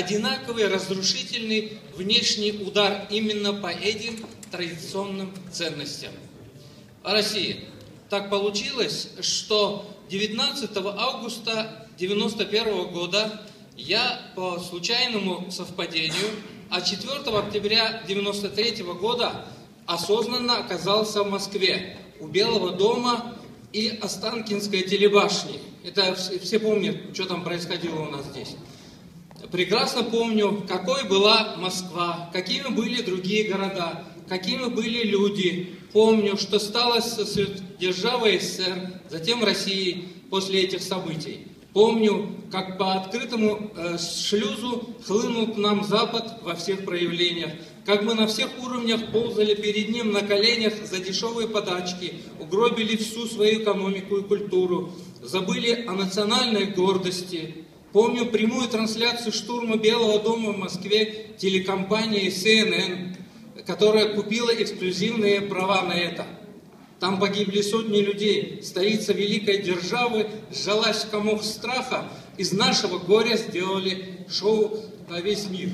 одинаковый разрушительный внешний удар именно по этим традиционным ценностям. О России. Так получилось, что 19 августа 1991 года я по случайному совпадению, а 4 октября 1993 года осознанно оказался в Москве, у Белого дома и Останкинской телебашни. Это все помнят, что там происходило у нас здесь. Прекрасно помню, какой была Москва, какими были другие города, какими были люди. Помню, что стало с державой СССР, затем Россией после этих событий. Помню, как по открытому э, шлюзу хлынул к нам Запад во всех проявлениях, как мы на всех уровнях ползали перед ним на коленях за дешевые подачки, угробили всю свою экономику и культуру, забыли о национальной гордости. Помню прямую трансляцию штурма Белого дома в Москве телекомпании CNN, которая купила эксклюзивные права на это – там погибли сотни людей. Столица великой державы сжалась в комок страха. Из нашего горя сделали шоу на весь мир.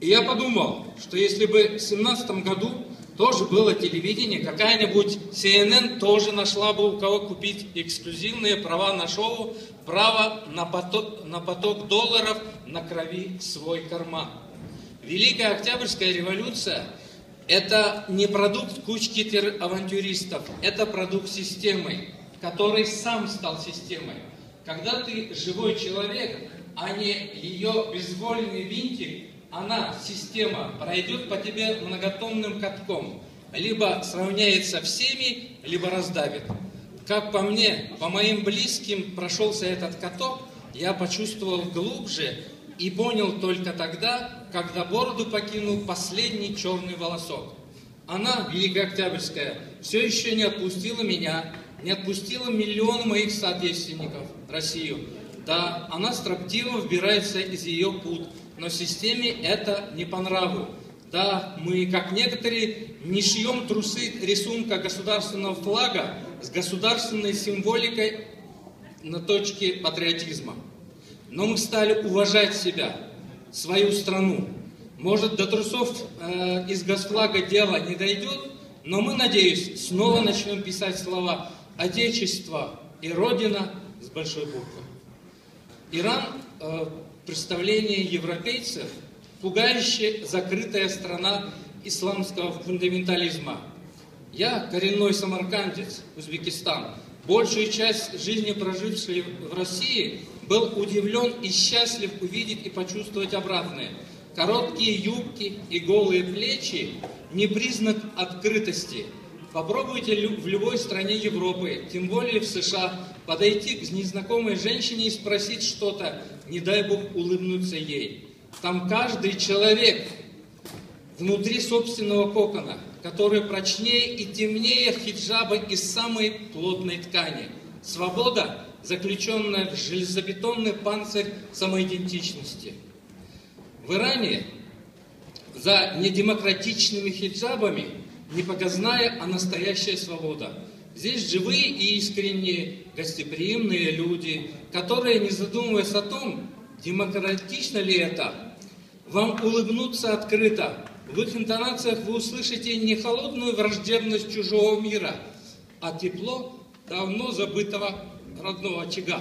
И я подумал, что если бы в семнадцатом году тоже было телевидение, какая-нибудь CNN тоже нашла бы у кого купить эксклюзивные права на шоу, право на поток, на поток долларов на крови свой карман. Великая Октябрьская революция – это не продукт кучки авантюристов, это продукт системы, который сам стал системой. Когда ты живой человек, а не ее безвольный винтик, она, система, пройдет по тебе многотонным катком. Либо сравняется всеми, либо раздавит. Как по мне, по моим близким прошелся этот каток, я почувствовал глубже и понял только тогда, когда бороду покинул последний черный волосок. Она, Великая Октябрьская, все еще не отпустила меня, не отпустила миллионы моих соотечественников, Россию. Да, она строптиво вбирается из ее пут, но системе это не по нраву. Да, мы, как некоторые, не шьем трусы рисунка государственного флага с государственной символикой на точке патриотизма. Но мы стали уважать себя, свою страну. Может, до трусов э, из Госплага дело не дойдет, но мы, надеюсь, снова начнем писать слова «Отечество» и «Родина» с большой буквы. Иран э, представление европейцев пугающе закрытая страна исламского фундаментализма. Я коренной самаркандец, Узбекистан, большую часть жизни проживший в России, был удивлен и счастлив увидеть и почувствовать обратное. Короткие юбки и голые плечи не признак открытости. Попробуйте в любой стране Европы, тем более в США, подойти к незнакомой женщине и спросить что-то, не дай Бог улыбнуться ей. Там каждый человек внутри собственного кокона, который прочнее и темнее хиджаба из самой плотной ткани. Свобода заключенная в железобетонный панцирь самоидентичности. В Иране за недемократичными хиджабами не показная, а настоящая свобода. Здесь живые и искренние, гостеприимные люди, которые, не задумываясь о том, демократично ли это, вам улыбнутся открыто. В их интонациях вы услышите не холодную враждебность чужого мира, а тепло давно забытого родного очага.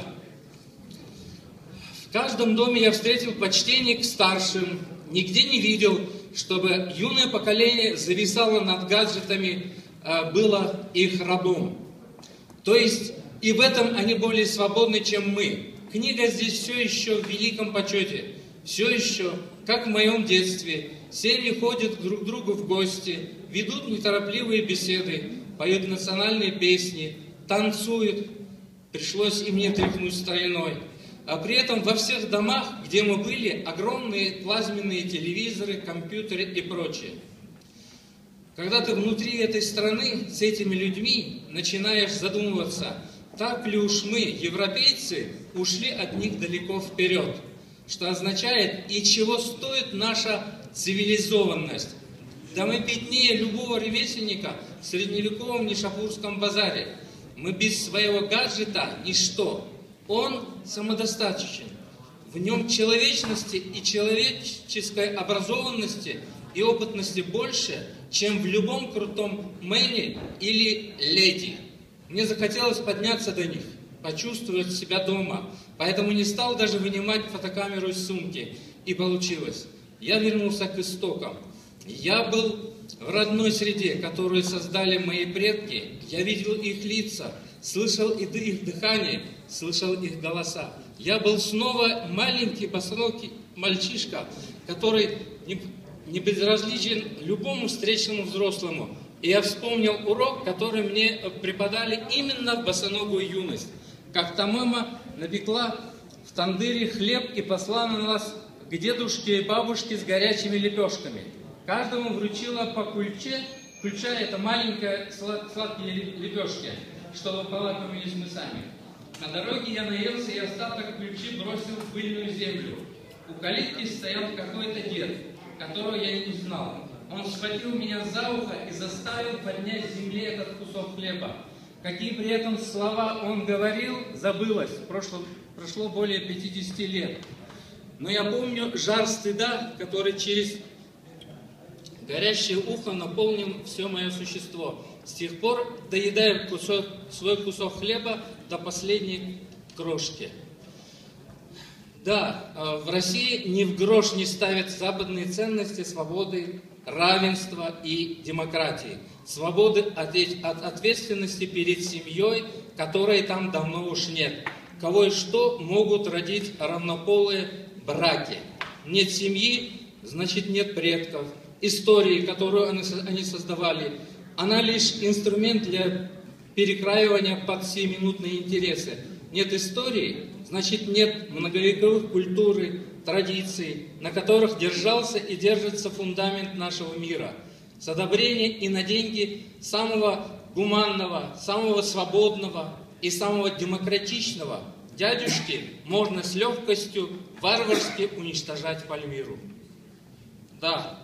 В каждом доме я встретил почтение к старшим, нигде не видел, чтобы юное поколение зависало над гаджетами, было их рабом. То есть и в этом они более свободны, чем мы. Книга здесь все еще в великом почете. Все еще, как в моем детстве, семьи ходят друг к другу в гости, ведут неторопливые беседы, поют национальные песни, танцуют, Пришлось и мне тряхнуть стариной. А при этом во всех домах, где мы были, огромные плазменные телевизоры, компьютеры и прочее. Когда ты внутри этой страны с этими людьми начинаешь задумываться, так ли уж мы, европейцы, ушли от них далеко вперед, что означает и чего стоит наша цивилизованность. Да мы беднее любого ремесленника в средневековом Нишапурском базаре – мы без своего гаджета ничто. Он самодостаточен. в нем человечности и человеческой образованности и опытности больше, чем в любом крутом мэне или леди. Мне захотелось подняться до них, почувствовать себя дома, поэтому не стал даже вынимать фотокамеру из сумки. И получилось. Я вернулся к истокам. Я был в родной среде, которую создали мои предки. Я видел их лица, слышал их дыхание, слышал их голоса. Я был снова маленький босоногий мальчишка, который не, не безразличен любому встречному взрослому. И я вспомнил урок, который мне преподали именно в босоногую юность. Как то мама напекла в тандыре хлеб и послала нас к дедушке и бабушке с горячими лепешками. Каждому вручила по кульче, кульча это маленькие сладкие лепешки, чтобы полакомились мы сами. На дороге я наелся и остаток ключи бросил в пыльную землю. У калитки стоял какой-то дед, которого я не знал. Он схватил меня за ухо и заставил поднять с земли этот кусок хлеба. Какие при этом слова он говорил, забылось. Прошло, прошло более 50 лет. Но я помню жар стыда, который через горящее ухо наполнил все мое существо. С тех пор доедаю кусок, свой кусок хлеба до последней крошки. Да, э, в России ни в грош не ставят западные ценности свободы, равенства и демократии. Свободы от, от ответственности перед семьей, которой там давно уж нет. Кого и что могут родить равнополые браки. Нет семьи, значит нет предков. Истории, которую они создавали, она лишь инструмент для перекраивания под сиюминутные интересы. Нет истории, значит нет многовековых культуры, традиций, на которых держался и держится фундамент нашего мира. С одобрения и на деньги самого гуманного, самого свободного и самого демократичного дядюшки можно с легкостью варварски уничтожать Пальмиру. Да,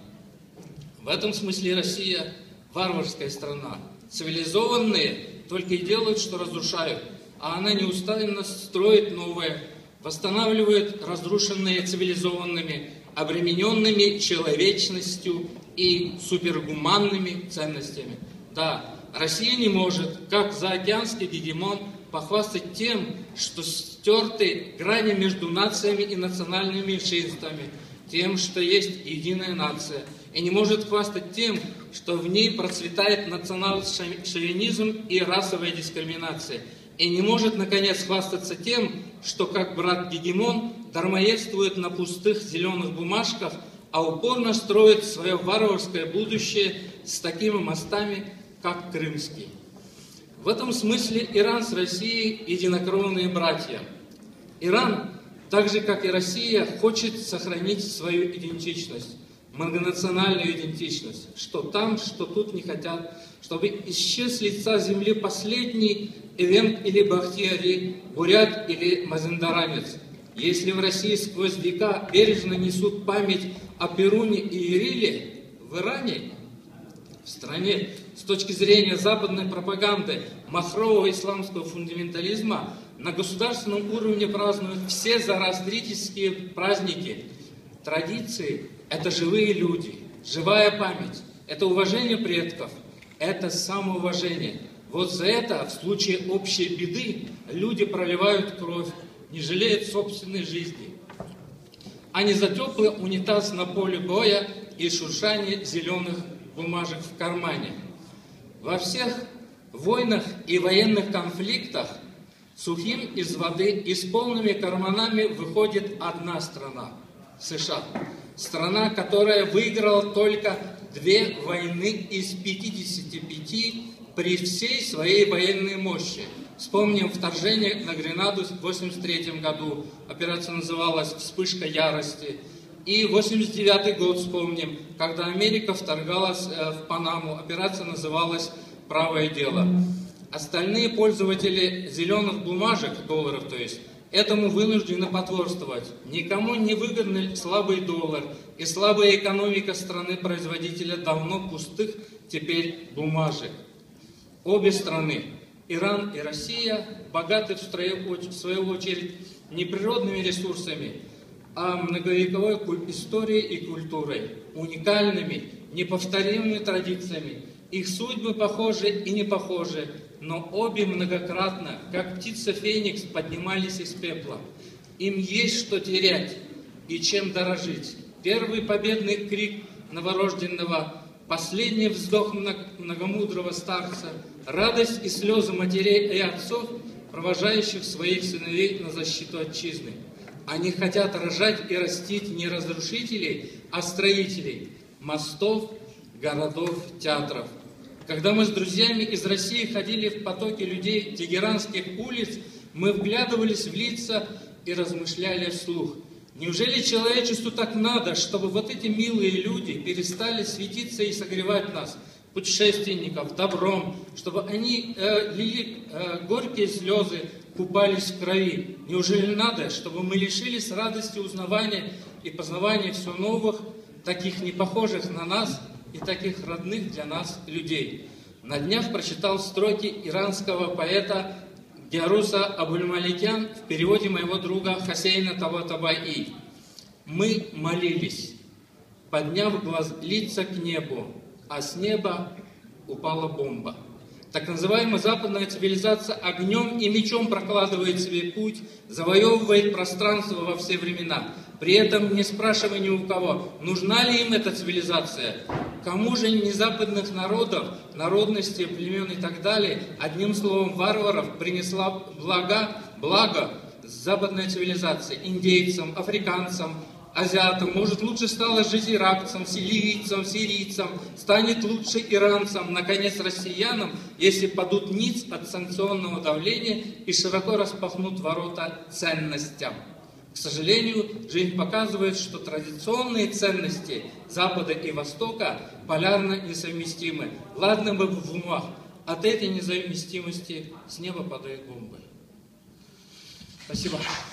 в этом смысле Россия варварская страна. Цивилизованные только и делают, что разрушают, а она неустанно строит новое, восстанавливает разрушенные цивилизованными, обремененными человечностью и супергуманными ценностями. Да, Россия не может, как заокеанский гегемон, похвастать тем, что стерты грани между нациями и национальными меньшинствами, тем, что есть единая нация – и не может хвастать тем, что в ней процветает национал-шовинизм и расовая дискриминация. И не может, наконец, хвастаться тем, что как брат-гегемон дармоедствует на пустых зеленых бумажках, а упорно строит свое варварское будущее с такими мостами, как Крымский. В этом смысле Иран с Россией единокровные братья. Иран, так же как и Россия, хочет сохранить свою идентичность многонациональную идентичность, что там, что тут не хотят, чтобы исчез с лица земли последний Эвент или Бахтияри, Бурят или Мазендаранец. Если в России сквозь века бережно несут память о Перуне и Ириле, в Иране, в стране, с точки зрения западной пропаганды, махрового исламского фундаментализма, на государственном уровне празднуют все зороастрические праздники, традиции, это живые люди, живая память, это уважение предков, это самоуважение. Вот за это в случае общей беды люди проливают кровь, не жалеют собственной жизни, а не за теплый унитаз на поле боя и шуршание зеленых бумажек в кармане. Во всех войнах и военных конфликтах сухим из воды и с полными карманами выходит одна страна – США. Страна, которая выиграла только две войны из 55 при всей своей военной мощи. Вспомним вторжение на Гренаду в 83 году. Операция называлась «Вспышка ярости». И 89 год вспомним, когда Америка вторгалась э, в Панаму. Операция называлась «Правое дело». Остальные пользователи зеленых бумажек, долларов то есть, этому вынуждены потворствовать. Никому не выгодны слабый доллар и слабая экономика страны-производителя давно пустых теперь бумажек. Обе страны, Иран и Россия, богаты в свою очередь не природными ресурсами, а многовековой историей и культурой, уникальными, неповторимыми традициями. Их судьбы похожи и не похожи, но обе многократно, как птица Феникс, поднимались из пепла. Им есть что терять и чем дорожить. Первый победный крик новорожденного, последний вздох многомудрого старца, радость и слезы матерей и отцов, провожающих своих сыновей на защиту отчизны. Они хотят рожать и растить не разрушителей, а строителей мостов, городов, театров. Когда мы с друзьями из России ходили в потоки людей тегеранских улиц, мы вглядывались в лица и размышляли вслух. Неужели человечеству так надо, чтобы вот эти милые люди перестали светиться и согревать нас, путешественников, добром, чтобы они э, лили э, горькие слезы, купались в крови. Неужели надо, чтобы мы лишились радости узнавания и познавания все новых, таких не похожих на нас и таких родных для нас людей? На днях прочитал строки иранского поэта Геруса Абульмаликян в переводе моего друга Хасейна Таватабаи. Мы молились, подняв глаз лица к небу, а с неба упала бомба. Так называемая западная цивилизация огнем и мечом прокладывает себе путь, завоевывает пространство во все времена. При этом не спрашивая ни у кого, нужна ли им эта цивилизация, кому же не западных народов, народности, племен и так далее, одним словом варваров принесла блага, благо западная цивилизация индейцам, африканцам, азиатам, может лучше стало жить иракцам, ливийцам, сирийцам, станет лучше иранцам, наконец россиянам, если падут ниц от санкционного давления и широко распахнут ворота ценностям. К сожалению, жизнь показывает, что традиционные ценности Запада и Востока полярно несовместимы. Ладно бы в умах, от этой несовместимости с неба падают бомбы. Спасибо.